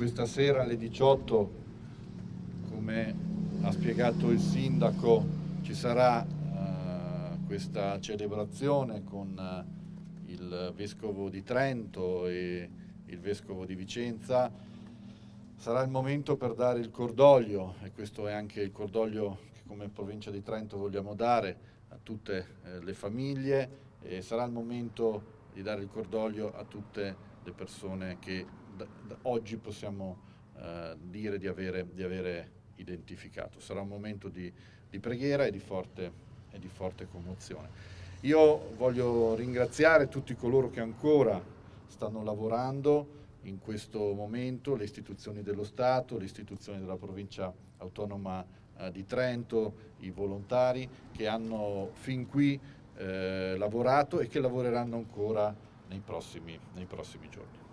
questa sera alle 18, come ha spiegato il sindaco, ci sarà uh, questa celebrazione con uh, il vescovo di Trento e il vescovo di Vicenza. Sarà il momento per dare il cordoglio e questo è anche il cordoglio che come provincia di Trento vogliamo dare a tutte eh, le famiglie e sarà il momento di dare il cordoglio a tutte le persone che da, da oggi possiamo eh, dire di avere, di avere, identificato. Sarà un momento di, di preghiera e di, forte, e di forte commozione. Io voglio ringraziare tutti coloro che ancora stanno lavorando in questo momento, le istituzioni dello Stato, le istituzioni della provincia autonoma eh, di Trento, i volontari che hanno fin qui eh, lavorato e che lavoreranno ancora nei prossimi, nei prossimi giorni.